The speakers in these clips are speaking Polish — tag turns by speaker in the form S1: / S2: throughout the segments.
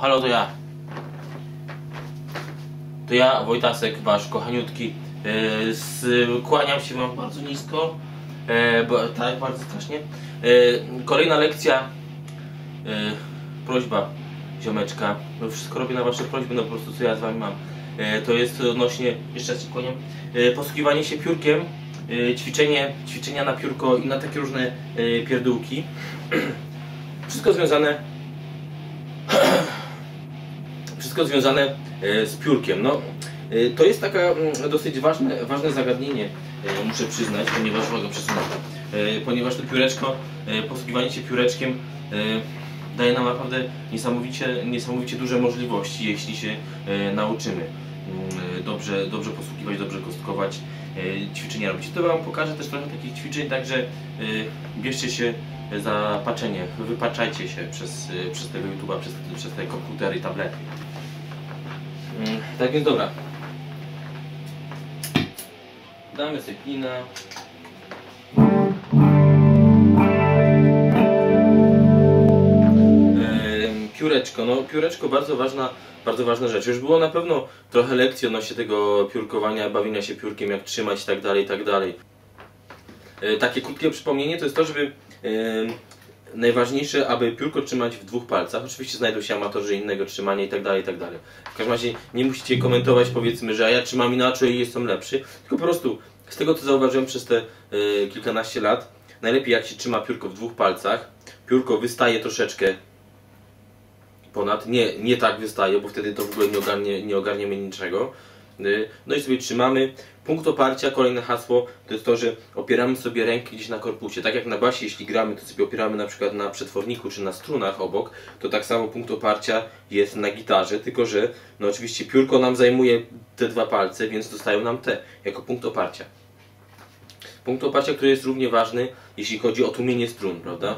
S1: halo, to ja. To ja, Wojtasek, wasz kochaniutki. E, z, kłaniam się wam bardzo nisko. E, bo, tak, bardzo strasznie. E, kolejna lekcja. E, prośba ziomeczka. No wszystko robię na wasze prośby, no po prostu co ja z wami mam. E, to jest odnośnie, jeszcze raz się kłaniam, e, posługiwanie się piórkiem, e, ćwiczenie, ćwiczenia na piórko i na takie różne e, pierdółki. Wszystko związane wszystko związane e, z piórkiem. No, e, to jest taka mm, dosyć ważne, ważne zagadnienie, e, muszę przyznać, ponieważ uwaga, przesunę, ponieważ to pióreczko, posługiwanie się pióreczkiem daje nam naprawdę niesamowicie, niesamowicie duże możliwości, jeśli się nauczymy mm, dobrze, dobrze posługiwać, dobrze kostkować, ćwiczenia robić. To Wam pokażę też trochę takich ćwiczeń, także bierzcie się za patrzenie, wypaczajcie się przez, przez tego YouTube'a, przez, przez te komputery tablety. Tak więc dobra. Damy sobie klina. Em, Pióreczko, no pióreczko bardzo ważna, bardzo ważna rzecz. Już było na pewno trochę lekcji odnośnie tego piórkowania, bawienia się piórkiem, jak trzymać i tak dalej, i tak dalej. E, Takie krótkie przypomnienie to jest to, żeby najważniejsze, aby piórko trzymać w dwóch palcach. Oczywiście znajdą się amatorzy innego trzymania i tak dalej, i tak. W każdym razie nie musicie komentować powiedzmy, że ja trzymam inaczej i jestem lepszy, tylko po prostu z tego co zauważyłem przez te e, kilkanaście lat, najlepiej jak się trzyma piórko w dwóch palcach, piórko wystaje troszeczkę ponad, nie, nie tak wystaje, bo wtedy to w ogóle nie, ogarnie, nie ogarniemy niczego. Y, No i sobie trzymamy. Punkt oparcia, kolejne hasło, to jest to, że opieramy sobie rękę gdzieś na korpusie. Tak jak na basie, jeśli gramy, to sobie opieramy na przykład na przetworniku czy na strunach obok, to tak samo punkt oparcia jest na gitarze, tylko że no oczywiście piórko nam zajmuje te dwa palce, więc dostają nam te jako punkt oparcia. Punkt oparcia, który jest równie ważny, jeśli chodzi o tłumienie strun, prawda?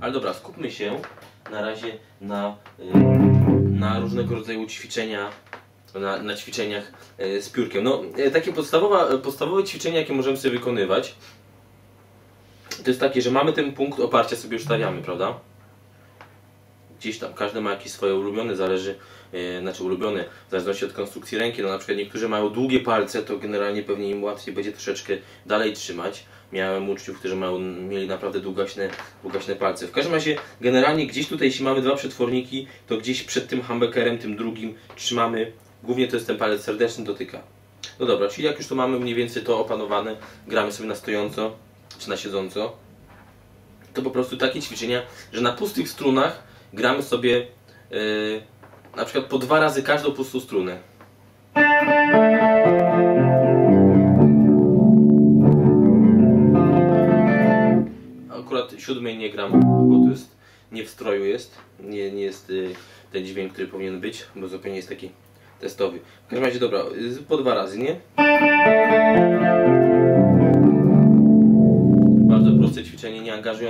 S1: Ale dobra, skupmy się na razie na, y, na różnego rodzaju ćwiczenia, na, na ćwiczeniach y, z piórkiem. No, y, takie podstawowa, podstawowe ćwiczenia, jakie możemy sobie wykonywać, to jest takie, że mamy ten punkt oparcia sobie ustawiamy, prawda? Gdzieś tam, każdy ma jakieś swoje ulubione, zależy, yy, znaczy ulubione, w zależności od konstrukcji ręki. No na przykład niektórzy mają długie palce, to generalnie pewnie im łatwiej będzie troszeczkę dalej trzymać. Miałem uczniów, którzy mają, mieli naprawdę długaśne, długaśne palce. W każdym razie, generalnie gdzieś tutaj, jeśli mamy dwa przetworniki, to gdzieś przed tym humbuckerem, tym drugim, trzymamy, głównie to jest ten palec serdeczny, dotyka. No dobra, czyli jak już to mamy mniej więcej to opanowane, gramy sobie na stojąco, czy na siedząco, to po prostu takie ćwiczenia, że na pustych strunach gramy sobie yy, na przykład po dwa razy każdą pustą strunę. Akurat siódmej nie gram, bo to jest nie w stroju jest, nie, nie jest yy, ten dźwięk, który powinien być, bo zupełnie jest taki testowy. W każdym razie dobra, po dwa razy, nie?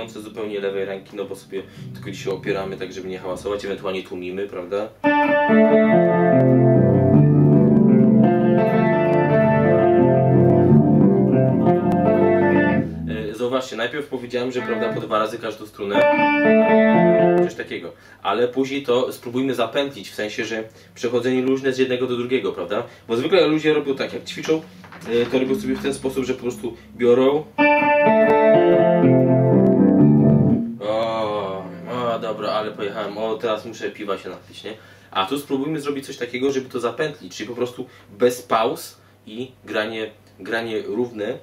S1: Angażujące zupełnie lewej ręki, no bo sobie tylko dzisiaj opieramy, tak żeby nie hałasować, ewentualnie tłumimy, prawda? E, Zauważcie, najpierw powiedziałem, że prawda po dwa razy każdą strunę, coś takiego, ale później to spróbujmy zapętlić, w sensie, że przechodzenie luźne z jednego do drugiego, prawda? Bo zwykle ludzie robią tak, jak ćwiczą, e, to robią sobie w ten sposób, że po prostu biorą pojechałem. O, teraz muszę piwa się napić, nie? A tu spróbujmy zrobić coś takiego, żeby to zapętlić, czyli po prostu bez pauz i granie, granie równe.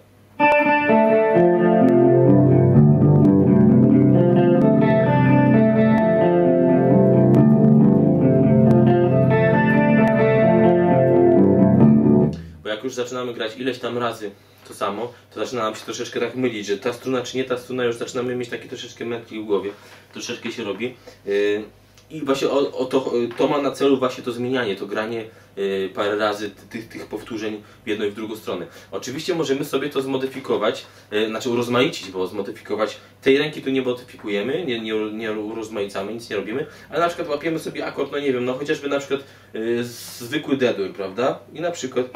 S1: Bo jak już zaczynamy grać ileś tam razy to samo, to zaczyna nam się troszeczkę tak mylić, że ta struna czy nie ta struna, już zaczynamy mieć takie troszeczkę mętki w głowie, troszeczkę się robi. Yy, I właśnie o, o to, to ma na celu właśnie to zmienianie, to granie yy, parę razy ty- tych, tych powtórzeń w jedną i w drugą stronę. Oczywiście możemy sobie to zmodyfikować, yy, znaczy urozmaicić, bo zmodyfikować tej ręki tu nie modyfikujemy, nie, nie, nie urozmaicamy, nic nie robimy, ale na przykład łapiemy sobie akord, no nie wiem, no chociażby na przykład yy, zwykły D-dur, prawda? I na przykład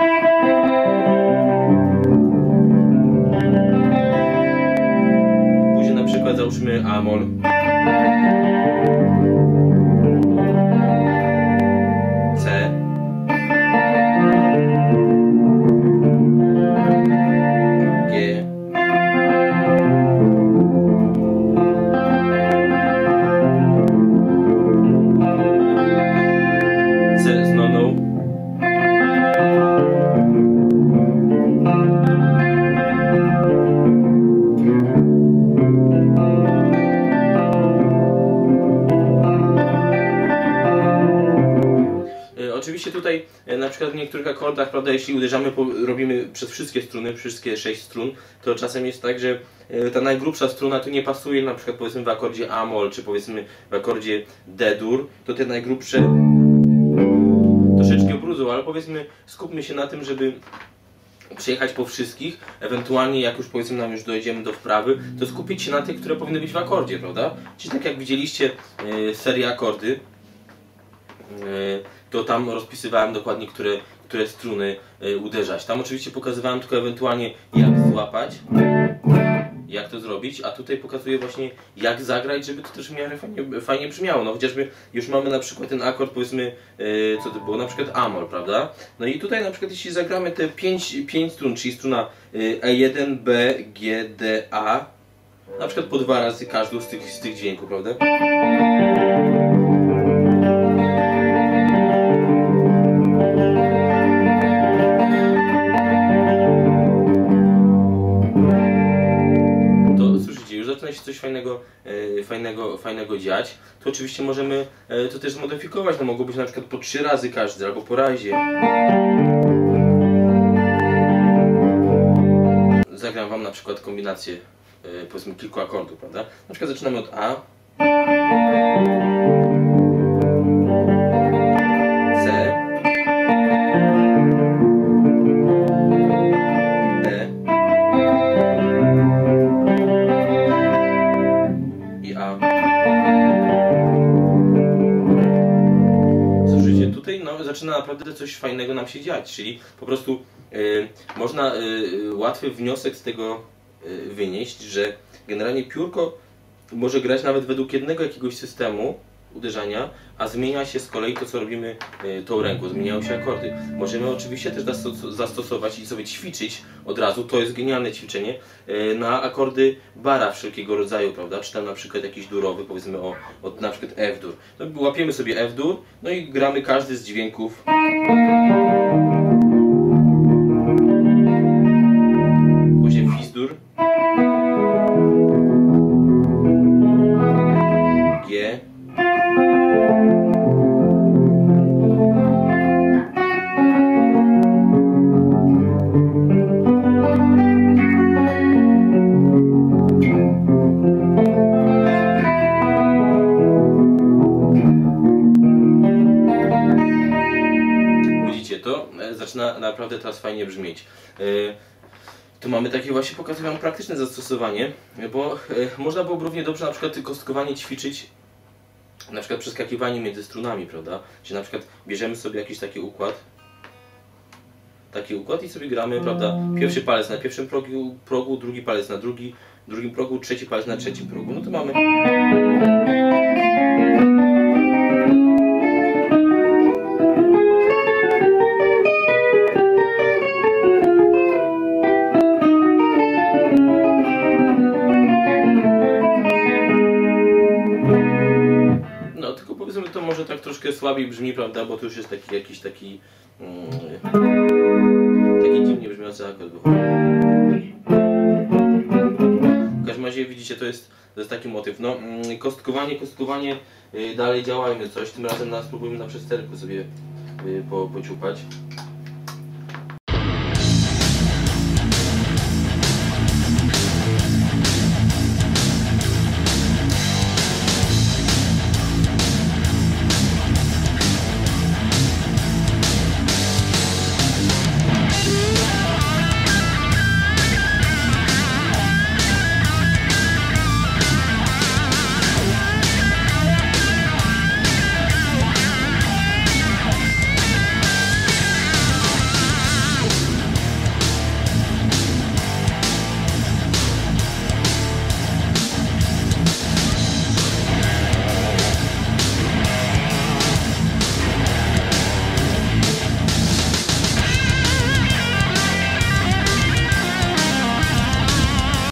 S1: Później na przykład załóżmy Amol. Na przykład w niektórych akordach, prawda, jeśli uderzamy, po, robimy przez wszystkie struny, wszystkie sześć strun, to czasem jest tak, że e, ta najgrubsza struna tu nie pasuje, na przykład powiedzmy w akordzie Amol, czy powiedzmy w akordzie D-dur, to te najgrubsze troszeczkę brudzą, ale powiedzmy skupmy się na tym, żeby przejechać po wszystkich, ewentualnie jak już powiedzmy nam już dojdziemy do wprawy, to skupić się na tych, które powinny być w akordzie, prawda? Czyli tak jak widzieliście e, serię akordy, to tam rozpisywałem dokładnie, które, które struny e, uderzać. Tam oczywiście pokazywałem tylko ewentualnie jak złapać, jak to zrobić, a tutaj pokazuję właśnie jak zagrać, żeby to też miarę fajnie, fajnie brzmiało. No chociażby już mamy na przykład ten akord, powiedzmy, e, co to było, na przykład Amol, prawda? No i tutaj na przykład jeśli zagramy te 5, 5 strun, czyli struna e, E1, B, G, D, A, na przykład po dwa razy każdą z tych, z tych dźwięków, prawda? Się coś fajnego, e, fajnego, fajnego dziać, to oczywiście możemy e, to też zmodyfikować, no mogło być na przykład po trzy razy każdy, albo po razie. Zagram Wam na przykład kombinację, e, powiedzmy kilku akordów, prawda? Na przykład zaczynamy od A, Zaczyna naprawdę coś fajnego nam się dziać, czyli po prostu y, można y, łatwy wniosek z tego y, wynieść, że generalnie piórko może grać nawet według jednego jakiegoś systemu uderzania, a zmienia się z kolei to, co robimy y, tą ręką, zmieniają się akordy. Możemy oczywiście też zastos- zastosować i sobie ćwiczyć od razu, to jest genialne ćwiczenie, y, na akordy bara wszelkiego rodzaju, prawda? Czy tam na przykład jakiś durowy, powiedzmy o, od na przykład F-dur. No, łapiemy sobie F-dur, no i gramy każdy z dźwięków. Zaczyna naprawdę teraz fajnie brzmieć. E, Tu mamy takie właśnie, pokazywałem praktyczne zastosowanie, bo e, można byłoby równie dobrze na przykład kostkowanie ćwiczyć na przykład przeskakiwanie między strunami, prawda? Czyli na przykład bierzemy sobie jakiś taki układ, taki układ i sobie gramy, prawda? Pierwszy palec na pierwszym progu, progu drugi palec na drugi, drugim progu, trzeci palec na trzecim progu. No to mamy troszkę słabiej brzmi, prawda, bo to już jest taki jakiś taki... Mm, taki dziwnie brzmiący akord. bo- W każdym razie widzicie, to jest, to jest taki motyw. No, mm, kostkowanie, kostkowanie, y, dalej działajmy coś. Tym razem nas spróbujmy na przesterku sobie y, po, pociupać.